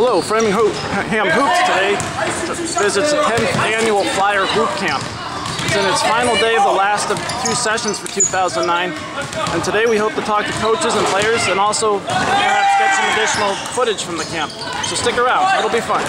Hello, Framingham Hoops today visits the 10th annual Flyer Hoop Camp. It's in its final day of the last of two sessions for 2009, and today we hope to talk to coaches and players and also perhaps get some additional footage from the camp. So stick around, it'll be fun.